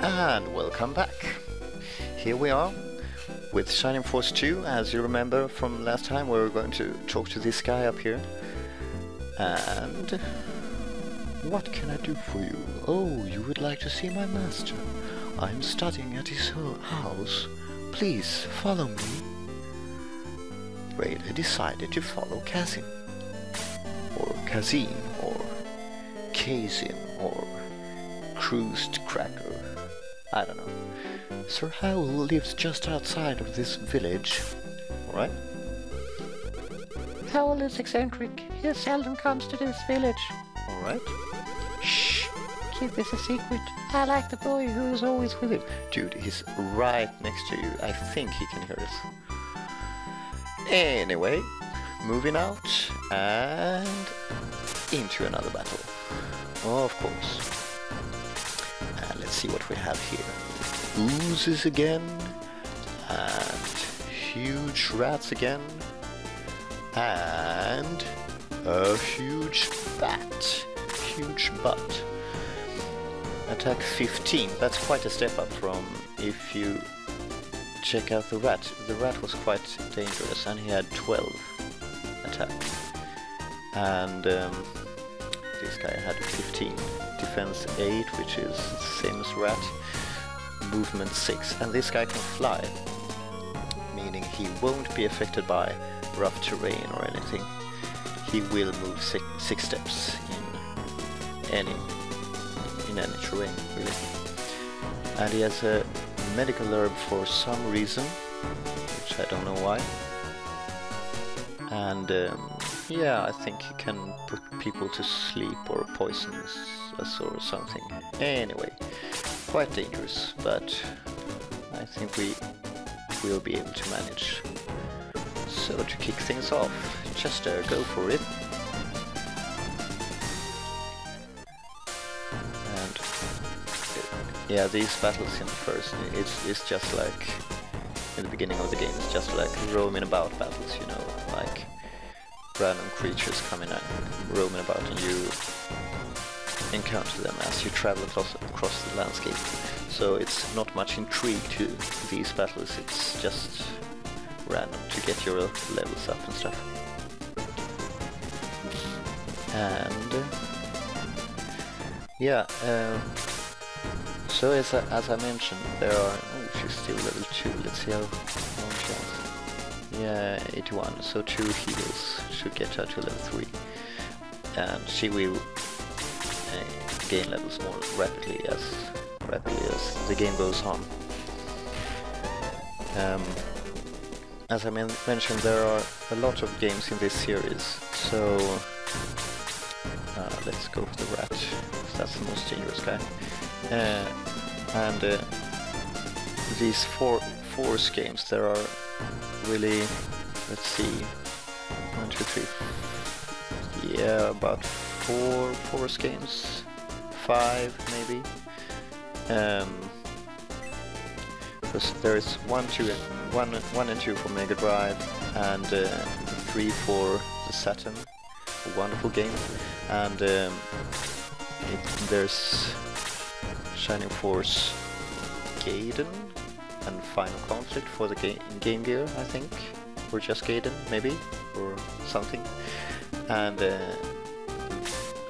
And welcome back. Here we are with Shining Force 2. As you remember from last time, we were going to talk to this guy up here. And what can I do for you? Oh, you would like to see my master. I'm studying at his ho- house. Please follow me. Rayleigh decided to follow Kazim. Or Kazim, or Kazim, or Cruised Cracker. I don't know. Sir Hawel lives just outside of this village. Alright? Hawel is eccentric. He seldom comes to this village. Alright. Shh! Keep this a secret. I like the boy who is always with him. Dude, he's right next to you. I think he can hear us. Anyway, moving out and into another battle. Of course. Let's see what we have here. Oozes again, and huge rats again, and a huge bat. Huge butt. Attack 15. That's quite a step up from if you check out the rat. The rat was quite dangerous and he had 12 attack. And um, this guy had 15. Defense 8, which is same as rat. Movement 6. And this guy can fly. Meaning he won't be affected by rough terrain or anything. He will move six, six steps in any in any terrain, really. And he has a medical herb for some reason, which I don't know why. And um, yeah, I think he can put people to sleep or poison us or something. Anyway, quite dangerous, but I think we will be able to manage. So to kick things off, Chester, go for it. And yeah, these battles in the first, it's, it's just like in the beginning of the game, it's just like roaming about battles, you know, like random creatures coming and roaming about and you encounter them as you travel across, across the landscape. So it's not much intrigue to these battles, it's just random to get your levels up and stuff. And uh, yeah, uh, so as I, as I mentioned, there are. Oh, she's still level two. Let's see how long she has. Yeah, 81. So two heals should get her to level three, and she will gain levels more rapidly as rapidly as the game goes on. Um, as I men mentioned, there are a lot of games in this series, so uh, let's go for the rat. That's the most dangerous guy. Uh, and uh, these four force games, there are really, let's see, one, two, three, yeah, about four force games, five maybe. Um, because there is one, two, one, one and two for Mega Drive, and uh, three for the Saturn. A wonderful game, and um, it, there's Shining Force Gaiden and Final Conflict for the ga Game Gear, I think, or just Gaiden, maybe, or something. And uh,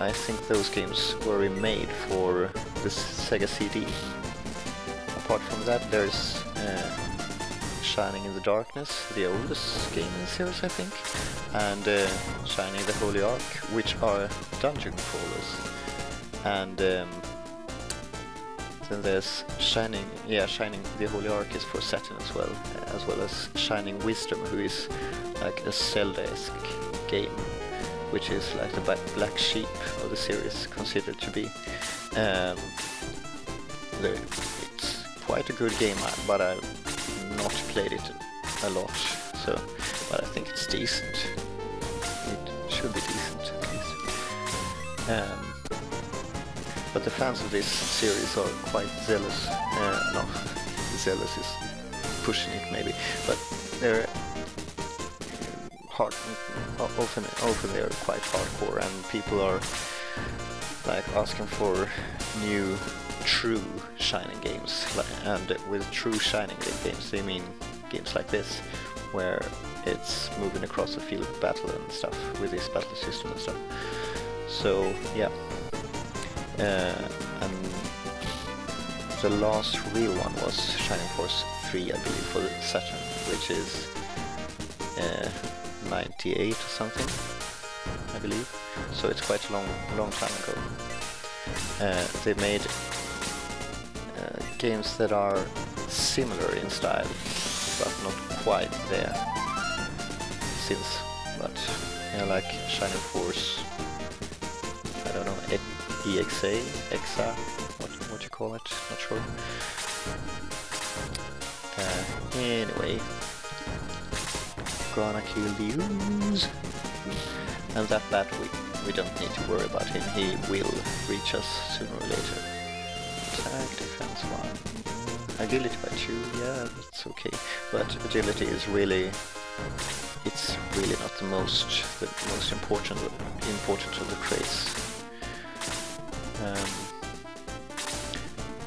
I think those games were remade for the Sega CD. Apart from that, there's uh, Shining in the Darkness, the oldest game in the series, I think, and uh, Shining the Holy Ark, which are dungeon crawlers. And um, then there's Shining, yeah, Shining the Holy Ark is for Saturn as well, as well as Shining Wisdom, who is like a Zelda-esque game, which is like the black sheep of the series, considered to be. Um, it's quite a good game, but I've not played it a lot, so, but I think it's decent. It should be decent at least. Um, but the fans of this series are quite zealous. Uh, no, zealous is pushing it maybe, but they're hard. Often, often they are quite hardcore, and people are like asking for new true Shining games, and with true Shining games they mean games like this, where it's moving across the field of battle and stuff with this battle system and stuff. So yeah, uh, and the last real one was Shining Force 3, I believe, for Saturn, which is uh, 98 or something, I believe. So it's quite a long, long time ago. Uh, they made uh, games that are similar in style, but not quite there since. But you know, like Shining Force, I don't know, E- EXA, EXA, what what you call it? Not sure. Uh, anyway, gonna kill the ooze. And that bat, we, we don't need to worry about him. He will reach us sooner or later. Attack, defense 1. Agility by 2, yeah, that's okay. But agility is really... It's really not the most the most important important of the traits. Um,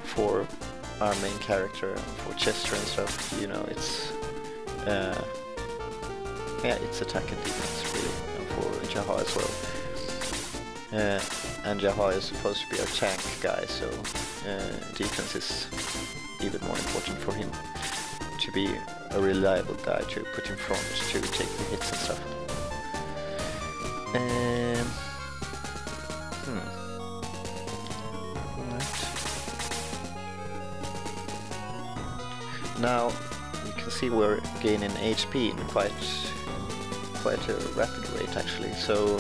for our main character, for Chester and stuff, you know, it's uh, yeah, it's attack and defense really, and for Jaha as well. Uh, and Jaha is supposed to be a tank guy, so uh, defense is even more important for him to be a reliable guy to put in front to take the hits and stuff. Um, hmm. Right. Now you can see we're gaining HP in quite quite a rapid rate actually. So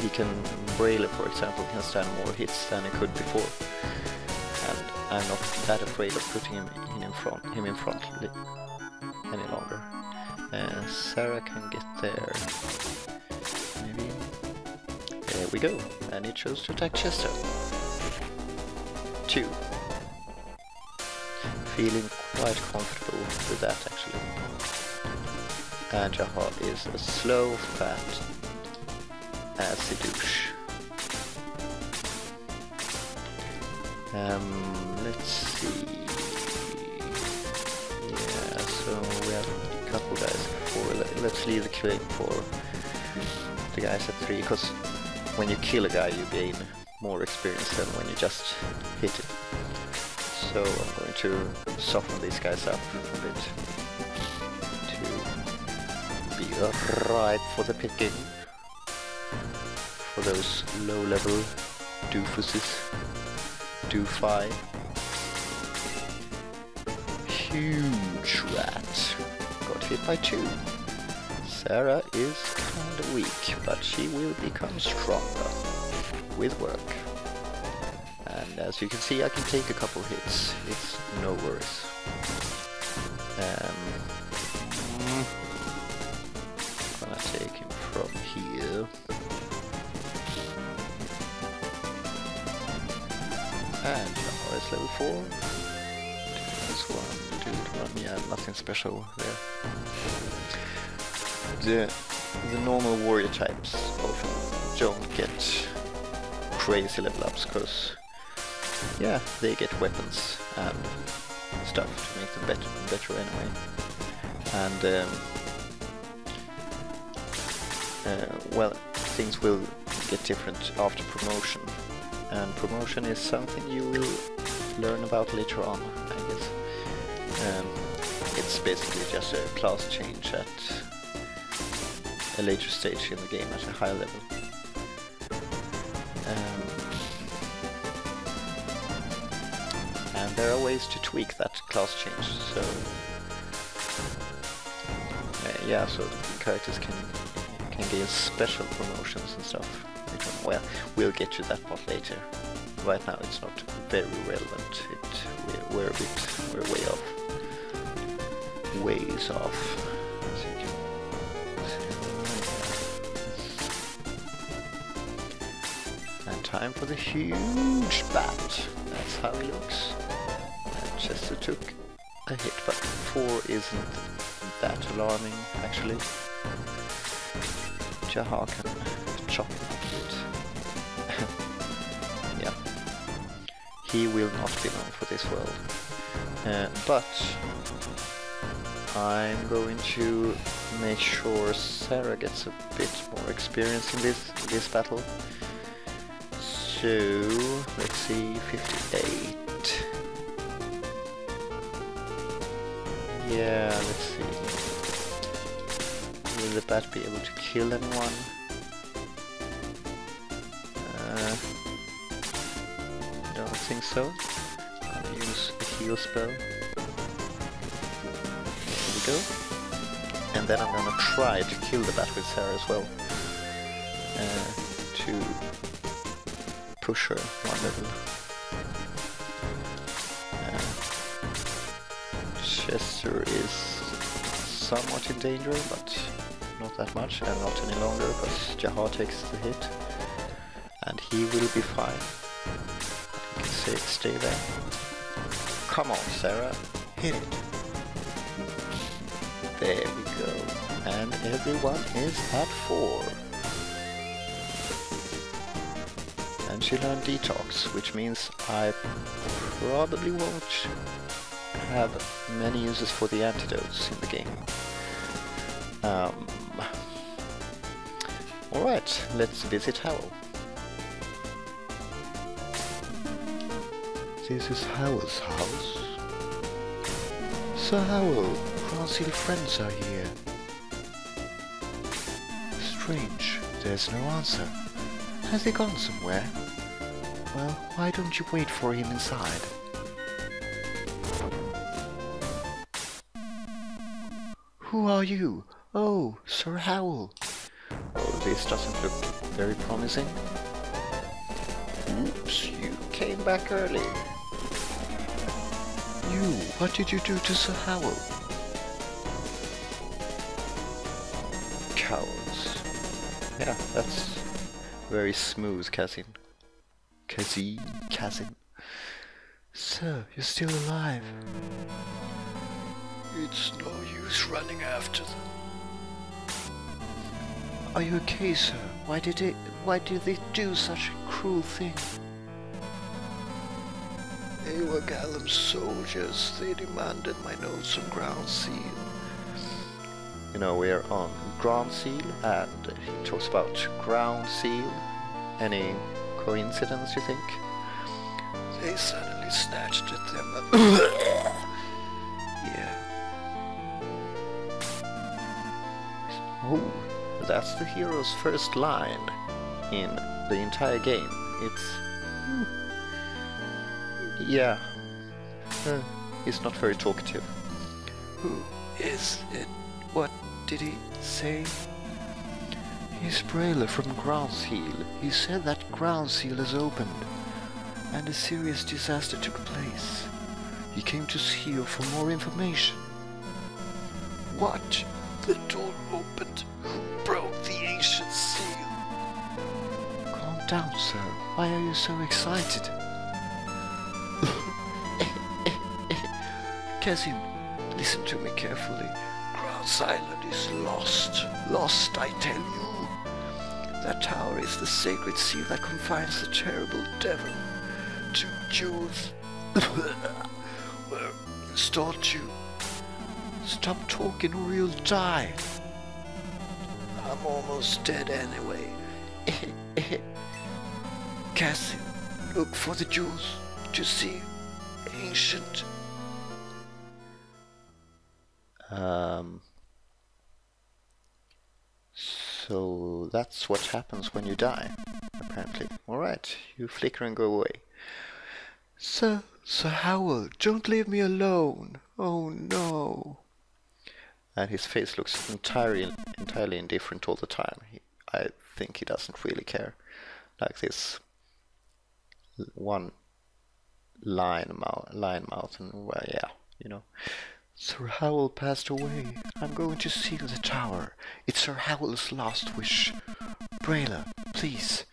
he can Braille, for example, can stand more hits than he could before, and I'm not that afraid of putting him in, in front him in front any longer. Uh, Sarah can get there. Maybe. There we go. And he chose to attack Chester. Two. Feeling quite comfortable with that actually. And Jaha is a slow, fat acid douche. Um, let's see. Yeah, so we have a couple guys at four. Let- Let's leave the killing for the guys at three, because when you kill a guy, you gain more experience than when you just hit it. So I'm going to soften these guys up a bit ripe for the picking for those low-level doofuses. Doofi. Huge rat. Got hit by two. Sarah is kinda weak, but she will become stronger with work. And as you can see, I can take a couple hits. It's no worries. Jaha is level 4. Defense 1, dude 1, yeah, nothing special there. The, the normal warrior types often don't get crazy level ups because, yeah, they get weapons and stuff to make them better, better anyway. And, um, uh, well, things will get different after promotion and promotion is something you will learn about later on, I guess. Um, it's basically just a class change at a later stage in the game at a higher level. Um, and there are ways to tweak that class change, so uh, yeah, so characters can can gain special promotions and stuff. Well, we'll get to that part later. Right now, it's not very relevant. It we're, we're a bit we're way off, ways off. And time for the huge bat. That's how he looks. And Chester took a hit, but four isn't that alarming actually. Jaha he will not be known for this world. Uh, but I'm going to make sure Sarah gets a bit more experience in this this battle. So let's see, 58. Yeah, let's see. Will the bat be able to kill anyone? Think so. Gonna use a heal spell. There we go. And then I'm gonna try to kill the bat with Sarah as well. Uh, to push her one level. Uh, Chester is somewhat in danger, but not that much, and not any longer, because Jaha takes the hit. And he will be fine. Stay, there. Come on, Sarah. Hit it. There we go. And everyone is at four. And she learned detox, which means I probably won't have many uses for the antidotes in the game. Um, Alright, let's visit Hawel. This is Hawel's house. Sir Hawel, Granseal friends are here. Strange, there's no answer. Has he gone somewhere? Well, why don't you wait for him inside? Who are you? Oh, Sir Hawel. Oh, this doesn't look very promising. Oops, you came back early. You, what did you do to Sir Hawel? Cowards. Yeah, that's very smooth, Cassin. Cassie, Cassin. Sir, you're still alive. It's no use running after them. Are you okay, sir? Why did it? Why did they do such a cruel thing? They were Galam soldiers. They demanded my notes on ground seal. You know, we're on ground seal, and he talks about ground seal. Any coincidence, you think? They suddenly snatched at them. yeah. Oh, that's the hero's first line in the entire game. It's. Hmm. Hmm, Yeah. Uh, he's not very talkative. Who is it? What did he say? He's Brailer from Granseal. He said that Granseal has opened, and a serious disaster took place. He came to Seal for more information. What? The door opened. Who broke the ancient seal? Calm down, sir. Why are you so excited? Cassian, listen to me carefully. Grans Island is lost. Lost, I tell you. That tower is the sacred seal that confines the terrible devil. Two jewels were installed to Stop talking or you'll die. I'm almost dead anyway. Cassie, look for the jewels to see ancient. Um. So that's what happens when you die, apparently. Alright, you flicker and go away. Sir, Sir Hawel, don't leave me alone. Oh no. And his face looks entirely entirely indifferent all the time. He, I think he doesn't really care. Like this one line mouth, line mouth, and well, yeah, you know. Sir Hawel passed away. I'm going to seal the tower. It's Sir Hawel's last wish. Brayla, please.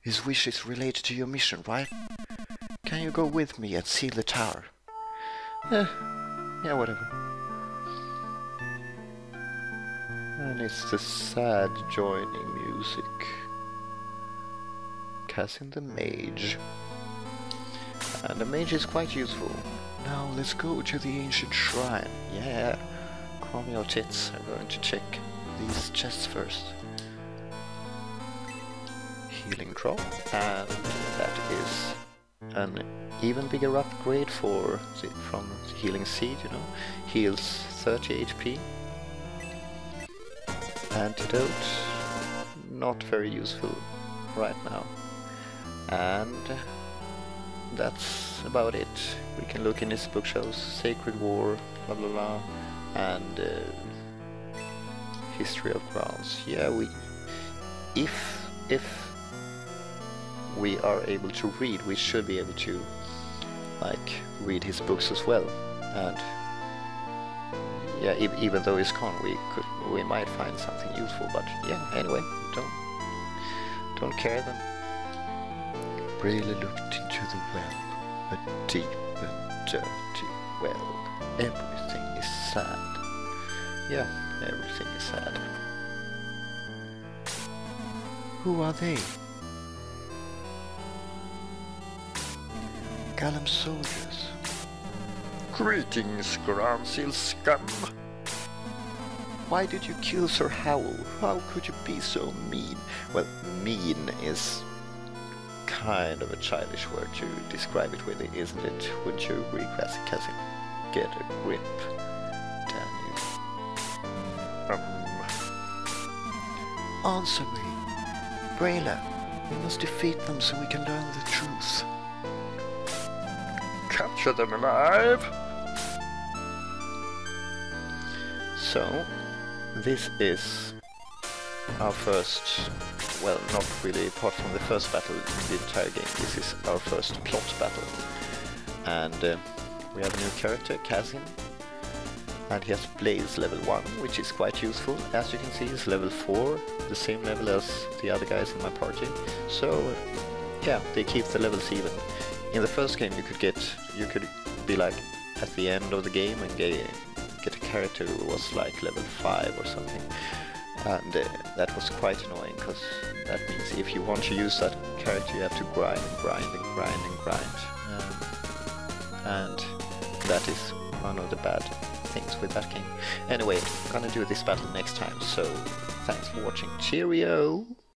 His wish is related to your mission, right? Can you go with me and seal the tower? Eh, yeah, whatever. And it's the sad joining music. Cassin the Mage. And the mage is quite useful. Now let's go to the ancient shrine. Yeah, calm your tits. I'm going to check these chests first. Healing drop, and that is an even bigger upgrade for the, from the healing seed. You know, heals 30 HP. Antidote, not very useful right now. And that's about it. We can look in his bookshelves, Sacred War, blah blah blah, and uh, History of Crowns. Yeah, we, if if we are able to read, we should be able to like read his books as well. And yeah, e even though he's gone, we could we might find something useful. But yeah, anyway, don't don't care then. Really looked the well, a deep and dirty well. Everything is sad. Yeah, everything is sad. Who are they? Galam soldiers. Greetings, Granseal scum. Why did you kill Sir Hawel? How could you be so mean? Well, mean is kind of a childish word to describe it with, isn't it? Wouldn't you agree, Classic Cousin? Get a grip. Damn you. Um. Answer me. Brayla, we must defeat them so we can learn the truth. Capture them alive! So, this is our first, well, not really apart from the first battle in the entire game, this is our first plot battle. And uh, we have a new character, Kazin, and he has Blaze level 1, which is quite useful. As you can see, he's level 4, the same level as the other guys in my party. So, yeah, they keep the levels even. In the first game you could get, you could be like at the end of the game and get, get a character who was like level 5 or something. And uh, that was quite annoying because that means if you want to use that character you have to grind and grind and grind and grind. Um, and that is one of the bad things with that game. Anyway, I'm gonna do this battle next time, so thanks for watching. Cheerio!